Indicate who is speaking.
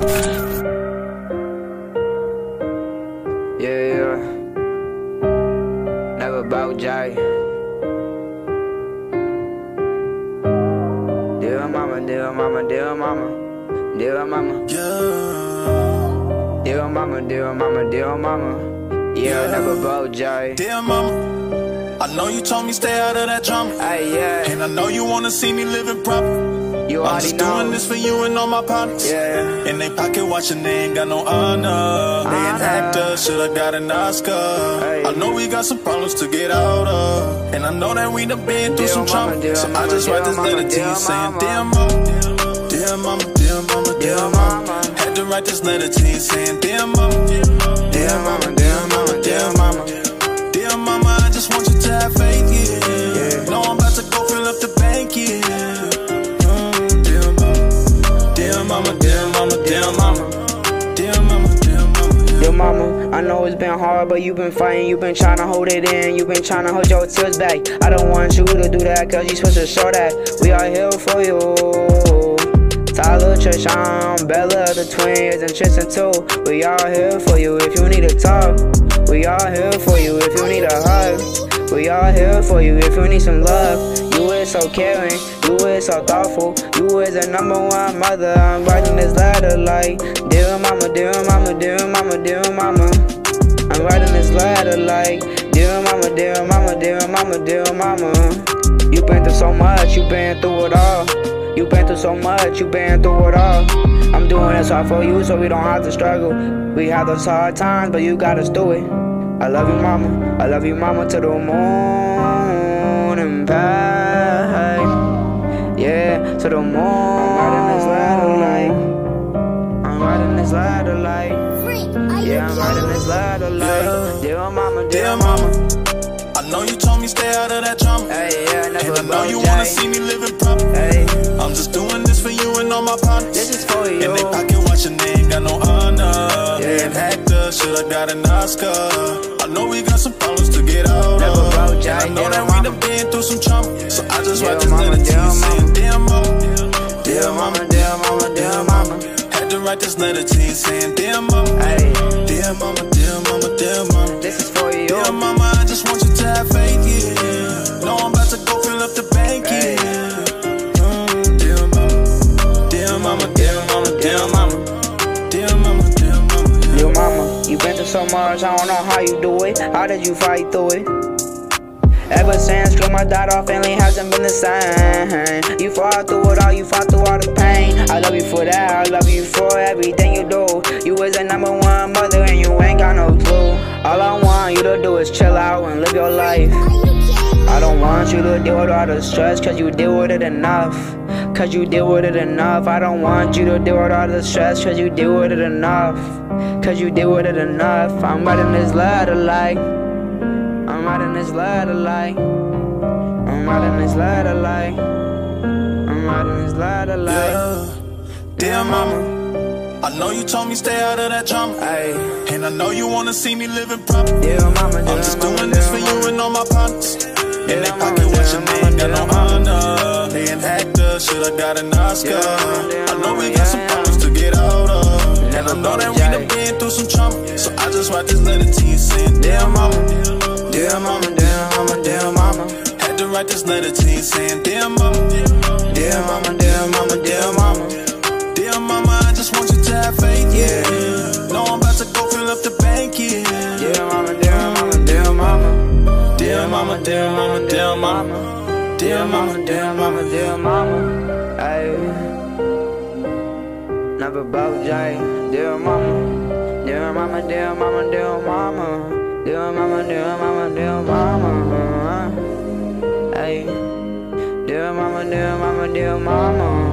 Speaker 1: Yeah, yeah. Never Broke Jay. Dear mama, dear mama, dear mama, dear mama.
Speaker 2: Yeah.
Speaker 1: Dear mama, dear mama, dear mama. Yeah, Never Broke Jay.
Speaker 2: Dear mama, I know you told me stay out of that drama.
Speaker 1: Hey, yeah.
Speaker 2: And I know you wanna see me living proper.
Speaker 1: You
Speaker 2: I'm just doing this for you and all my partners.
Speaker 1: Yeah.
Speaker 2: In they pocket watching, they ain't got no honor. They an actor, should've got an Oscar.
Speaker 1: Hey.
Speaker 2: I know we got some problems to get out of. And I know that we done been through
Speaker 1: Dear
Speaker 2: some
Speaker 1: mama,
Speaker 2: trauma.
Speaker 1: dear
Speaker 2: So I just write this
Speaker 1: mama,
Speaker 2: letter to you saying,
Speaker 1: mama.
Speaker 2: Dear mama, dear mama, dear mama, dear mama.
Speaker 1: mama.
Speaker 2: Had to write this letter to you saying, Dear mama,
Speaker 1: Dear mama, dear mama, dear mama.
Speaker 2: Dear mama, I just want you to have faith,
Speaker 1: I know it's been hard, but you've been fighting, you've been trying to hold it in, you've been trying to hold your tears back. I don't want you to do that, cause you supposed to show that we are here for you. Tyler, Trishawn, Bella, the twins, and Tristan too. We are here for you if you need a talk. We are here for you if you need a hug. We are here for you if you need some love. You is so caring, you is so thoughtful. You is the number one mother. I'm writing this letter like, dear mama, dear mama, dear mama, dear mama. I'm writing this letter like, dear mama, dear mama, dear mama, dear mama. You been through so much, you been through it all. You been through so much, you been through it all. I'm doing this all for you so we don't have to struggle. We have those hard times, but you got us through it. I love you, mama. I love you, mama, to the moon and back. Yeah, to the moon. I'm writing this letter like. I'm writing this letter like. Yeah, I'm writing this letter like. Dear mama, dear
Speaker 2: Dear
Speaker 1: mama.
Speaker 2: mama, I know you told me stay out of that drama.
Speaker 1: Hey, yeah,
Speaker 2: And
Speaker 1: never
Speaker 2: I know you wanna see me living proper.
Speaker 1: Hey,
Speaker 2: I'm just doing this for you and all my partners.
Speaker 1: this is for you.
Speaker 2: And they pocket watching, they ain't got no honor. They
Speaker 1: Yeah.
Speaker 2: an actor, should've got an Oscar. I know we got some problems to get out
Speaker 1: Never
Speaker 2: of.
Speaker 1: about
Speaker 2: And I know
Speaker 1: dear
Speaker 2: that we
Speaker 1: mama.
Speaker 2: done been through some trauma. So I just
Speaker 1: Dear
Speaker 2: write this
Speaker 1: mama,
Speaker 2: letter to
Speaker 1: dear
Speaker 2: you saying,
Speaker 1: mama.
Speaker 2: Write this letter to you saying, Dear mama,
Speaker 1: Hey,
Speaker 2: dear mama, dear mama, dear mama.
Speaker 1: this is for you.
Speaker 2: Dear mama, I just want you to have faith, yeah. No, I'm about to go fill up the bank, yeah. Mm, dear mama, dear mama, dear mama, dear mama, dear mama, dear mama.
Speaker 1: Yo, mama, you been through so much, I don't know how you do it. How did you fight through it? Ever since my dad, our family hasn't been the same. You fought through it all, you fought through all the pain. I love you for that, I love you for everything you do. You was the number one mother and you ain't got no clue. All I want you to do is chill out and live your life. I don't want you to deal with all the stress, cause you deal with it enough. Cause you deal with it enough. I don't want you to deal with all the stress, cause you deal with it enough. Cause you deal with it enough. I'm writing this letter like. I'm writing this letter like. I'm writing this letter like. I'm writing this letter like.
Speaker 2: Yeah. Dear mama, I know you told me stay out of that drama.
Speaker 1: Hey,
Speaker 2: And I know you wanna see me living proper.
Speaker 1: dear mama, dear
Speaker 2: I'm just
Speaker 1: mama,
Speaker 2: doing this
Speaker 1: dear
Speaker 2: for you and all my partners. And they pocket
Speaker 1: mama,
Speaker 2: watching,
Speaker 1: dear
Speaker 2: they ain't got
Speaker 1: mama,
Speaker 2: no
Speaker 1: dear
Speaker 2: honor. They an actor, should've got an Oscar.
Speaker 1: Dear mama, dear
Speaker 2: I know we
Speaker 1: mama,
Speaker 2: got some
Speaker 1: yeah.
Speaker 2: problems to get out of. And I know that we done been through some trauma. So I just write this letter to you saying, Dear mama,
Speaker 1: Dear mama, dear mama, dear mama.
Speaker 2: had to write this letter to you saying, Dear mama,
Speaker 1: Dear mama, dear mama, dear mama.
Speaker 2: dear mama, I just want you to have faith, yeah. No, I'm about to go fill up the bank, yeah.
Speaker 1: Dear mama, dear mama, dear mama.
Speaker 2: Dear mama, dear mama, dear mama.
Speaker 1: Dear mama, dear mama, dear mama. Ay. Never Broke Jay. Dear mama. Dear mama, dear mama, dear mama. Dear mama, dear mama, dear mama. Ay. Dear mama, dear mama, dear mama.